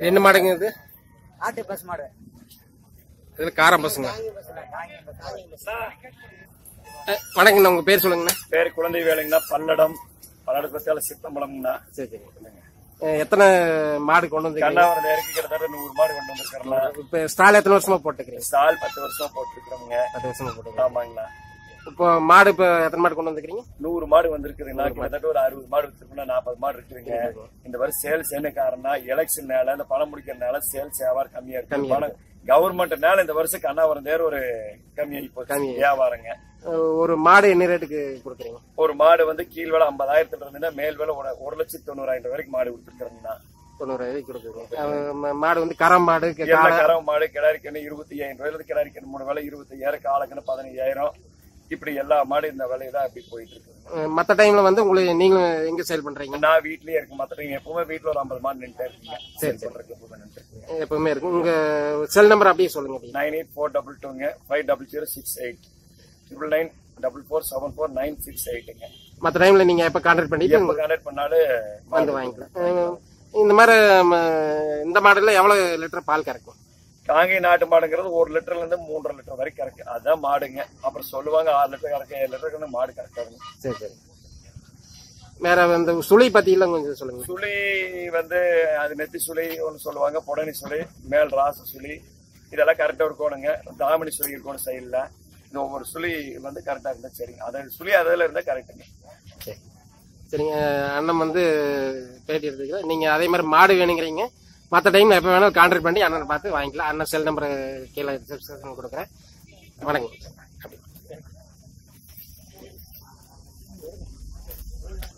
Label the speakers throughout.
Speaker 1: என்ன மாடுங்க இது?
Speaker 2: நாட்டு பஸ் மாடு.
Speaker 1: இது காரம் பசுங்க வணக்கங்கண்ணா உங்க பேர் சொல்லுங்கண்ணா.
Speaker 3: பேர் குழந்தை வேலைங்கண்ணா பல்லடம். பல்லடத்தால சித்தம்பலம்னா
Speaker 1: சரி சரி அஹ் எத்தனை மாடு கொண்டு வந்தீங்க
Speaker 3: கண்ணாவரம் நேருக்கு கிட்டத்தட்ட நூறு மாடு கொண்டு வந்திருக்கிறோம்னா
Speaker 1: இப்ப ஸ்டால் எத்தனை வருஷமா போட்டுக்கிறீங்க?
Speaker 3: சால் பத்து வருஷம் போட்டிருக்கிறோங்க
Speaker 1: பத்து வருஷமா போட்டுக்கிறீங்க.
Speaker 3: ஆமாங்கண்ணா.
Speaker 1: இப்போ மாடு இப்ப எத்தனை மாடு கொண்டு வந்துக்கிறீங்க
Speaker 3: நூறு மாடு வந்திருக்குதுங்கண்ணா கிட்டத்தட்ட ஒரு அறுபது மாடு வச்சிருக்கோம்னா நாற்பது மாடு இருக்குதுங்க. இந்த வருஷம் சேல்ஸ் என்ன காரணம்னா எலெக்ஷன் நேரம் இந்த பணம் முடிக்கிறதுனால சேல்ஸ் வியாபாரம் கம்மியா இருக்கு. பணம் கவர்மெண்ட்னால இந்த வருஷம் கண்ணாவரம் தேர் ஒரு கம்மியாகி போச்சு. வியாபாரங்க.
Speaker 1: ஒரு மாடு என்ன ரேட்டுக்கு கொடுக்குறீங்க?
Speaker 3: ஒரு மாடு வந்து கீழ் விலை ஐம்பதாயிரத்துல இருந்துன்னா மேல் விலை ஒரு லட்சத்தி தொண்ணூறாயிரம் வரைக்கும் மாடு
Speaker 1: கொடுக்குறீங்க. ம- மாடு வந்து கரம் மாடு க-
Speaker 3: எல்லா
Speaker 1: காளை.
Speaker 3: கறவை மாடு கிடாரி கண்ணு இருபத்தி ஐயாயிரம் ரூபாயில கிடாரி கண்ணு மூணு விலை இருபத்தி ஐயாயிரம் காலக்கண்ணு பதினஞ்சாயிரம். இப்படி எல்லா மாடு இந்த விலையில அப்படி போயிட்டு இருக்கு
Speaker 1: மத்த டைம்ல வந்து உங்களுக்கு நீங்களும் எங்க சேல் பண்றீங்க?
Speaker 3: நான் வீட்லயே இருக்கு மத்த எப்பவுமே வீட்டுல ஒரு ஐம்பது மாடு நின்றுட்டே இருக்கீங்க
Speaker 1: சரி,
Speaker 3: சரி. பண்றதுக்கு எப்பவுமே நின்றுட்டு
Speaker 1: எப்பவுமே இருக்கும் உங்க செல் நம்பர் அப்படியே சொல்லுங்க.
Speaker 3: Nine eight four double டூங்க. Five double zero six eight. Triple nine double four seven four nine six எயிட்டுங்க.
Speaker 1: மத்த டைம்ல நீங்க எப்ப கான்டாக்ட் பண்ணிட்டு
Speaker 3: எப்ப கனெக்ட் பண்ணாலும்
Speaker 1: வந்து வாங்கிக்கலாம். இந்த மாதிரி இந்த மாடல்ல எவ்வளவு லிட்டர் பால் கறக்கும்?
Speaker 3: காங்கை நாட்டு மாடுங்கிறது ஒரு லிட்டர்ல இருந்து மூன்றரை லிட்டர் வரைக்கும் கறக்கு. அதான் மாடுங்க. அப்புறம் சொல்லுவாங்க ஆறு லிட்டர் கறக்க ஏழு லிட்டருக்கு மாடு கறக்காதுங்க
Speaker 1: சரி சரி. வேற இந்த சுழி பத்தியெல்லாம் கொஞ்சம் சொல்லுங்க.
Speaker 3: சுழி வந்து அது நெத்தி சுழி ஒன்று சொல்லுவாங்க புடனி சுழி மேல் ராச சுழி இதெல்லாம் கரெக்டாக இருக்கணுங்க. தாமணி சுழி இருக்கணும் சைடில் இந்த ஒவ்வொரு சுழி வந்து கரெக்டாக இருந்தா சரிங்க அது சுழி அதில் இருந்தால் கரெக்டுங்க
Speaker 1: சரி. சரிங்க. அண்ணன் வந்து பேட்டி எடுத்துக்கிறேன் நீங்க அதே மாதிரி மாடு வேணுங்கிறீங்க. மற்ற டைம்ல எப்போ வேணாலும் கான்டாக்ட் பண்ணி அண்ணனை பார்த்து வாங்கிக்கலாம். அண்ணன் செல் நம்பர் கீழே டிஸ்கிரிப்ஷன் கொடுக்குறேன். வணக்கம்.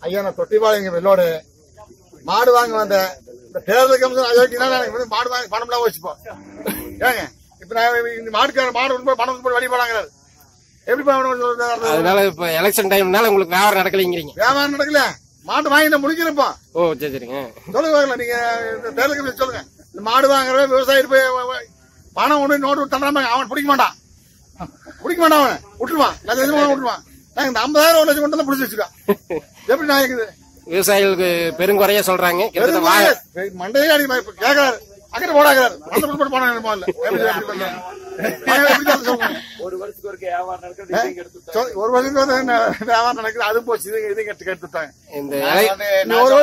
Speaker 4: ஐயா நான் தொட்டிபாளையங்க வெள்ளோடு மாடு வாங்க வந்தேன் இந்த தேர்தல் கமிஷன் அயோக்கினா எனக்கு வந்து மாடு வாங்கி பணம்லாம் வச்சுப்போம் ஏங்க இப்ப நான் இந்த மாடுக்கார மாடு போய் பணம் போய் வழி போறாங்கிறாரு எப்படி
Speaker 1: அதனால இப்ப எலெக்ஷன் டைம்னால உங்களுக்கு வியாபாரம் நடக்கலைங்கிறீங்க.
Speaker 4: வியாபாரம் நடக்கல. மாட்டு வாங்கி நான் முடிக்கிறப்போ
Speaker 1: ஓ சரி சரிங்க.
Speaker 4: சொல்லுங்க நீங்க இந்த தேர்தல் கமிஷன் சொல்லுங்க. இந்த மாடு வாங்குறவன் விவசாயி போய் பணம் ஒண்ணு நோட்டு தண்டாம அவன் பிடிக்க மாட்டான். பிடிக்க மாட்டான் அவன். விட்டுருவான். லட்சம் விட்டுருவான்? நாங்க இந்த ஐம்பதாயிரம் ஒரு லட்சம் கொண்டு வந்து பிடிச்சி வச்சுக்கோம் எப்படி நான் இருக்குது?
Speaker 1: விவசாயிகளுக்கு பெருங்குறையா சொல்றாங்க.
Speaker 4: மண்டையே அடி கேக்குறாரு. அக்கறை போடாக்கிறாரு. போட்டு போனா முதல்ல எப்படி எப்படி பண்ணலாம்? நான் எப்படி தான் சொல்றேன்?
Speaker 3: ஒரு வருஷத்துக்கு ஒரு
Speaker 4: வருஷத்துக்கு வியாபாரம் நடக்குது அது போச்சு இது கெட்டு கெடுத்துட்டாங்க
Speaker 1: இந்த
Speaker 4: ஒரு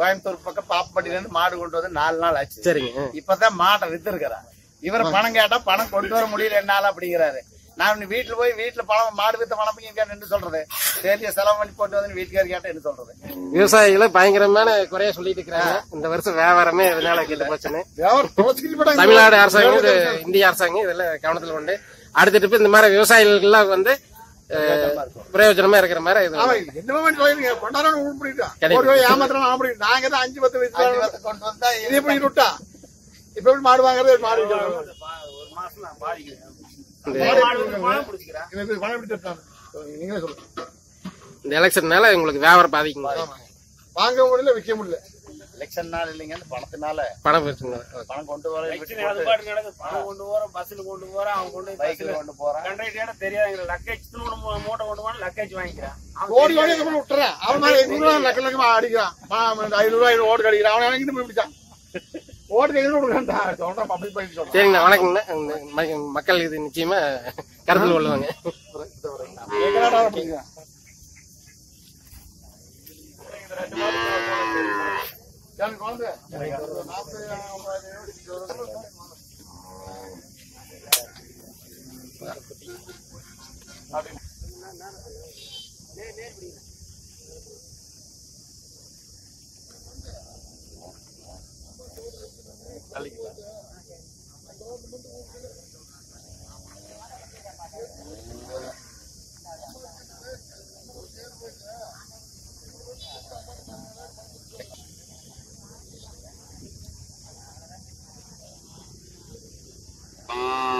Speaker 2: கோயம்புத்தூர் பக்கம் பாப்பப்பட்டில இருந்து மாடு கொண்டு வந்து நாலு நாள் ஆச்சு.
Speaker 1: சரிங்க.
Speaker 2: இப்பதான் மாட்டை வித்துருக்கிறான் இவர் பணம் கேட்டா பணம் கொண்டு வர முடியல என்னால அப்படிங்கிறாரு. நான் வீட்டுல போய் வீட்டுல பணம் மாடு வித்த பணம் கேட்டு என்ன சொல்றது. தேதிய செலவு பண்ணி போட்டு வந்து வீட்டுக்காரர் கேட்டா என்ன சொல்றது?
Speaker 1: விவசாயிகளை பயங்கரமான குறைய சொல்லிட்டு இருக்கிறாங்க. இந்த வருஷம் வியாபாரமே இதனால கெட்டு போச்சுன்னு.
Speaker 4: போட்டாங்க
Speaker 1: தமிழ்நாடு அரசாங்கம் இந்திய அரசாங்கம் இதெல்லாம் கவனத்தில் கொண்டு அடுத்த ட்ரிப் இந்த மாதிரி விவசாயிகளுக்கெல்லாம் வந்து பிரயோஜனமா இருக்கிற மாதிரி
Speaker 4: அஞ்சு பத்து வயசு இப்ப எப்படி மாடு வாங்குறது? மாடு
Speaker 1: இந்த எலெக்ஷன்னால உங்களுக்கு வியாபாரம் பாதிக்கும்?
Speaker 4: வாங்க முடியல விற்க முடியல.
Speaker 2: எலெக்ஷன் நாள் இல்லைங்க அந்த பணத்தினால
Speaker 1: பணம் பிரச்சனை
Speaker 2: பணம் கொண்டு வர
Speaker 5: அது பாட்டு நடக்குது பணம் கொண்டு போறோம் பஸ்ல கொண்டு போறோம் அவன் கொண்டு
Speaker 2: பைக்ல கொண்டு போறான்
Speaker 5: கண்டக்டர் தெரியாது லக்கேஜ் மூட்டை கொண்டு போனா லக்கேஜ் வாங்கிக்கிறான்
Speaker 4: விட்டுறேன் அவன் ஐநூறு ரூபா லட்ச லட்சமா அடிக்கிறான் ஐநூறு ரூபாய் ஓட்டு அடிக்கிறான் அவன் எனக்கு பிடிச்சான் கொடுக்குறான்
Speaker 1: சரிங்கண்ணா ம- மக்கள் இது நிச்சயமா கருத்தில் கொள்ளுவாங்க
Speaker 4: How's that? எனக்கு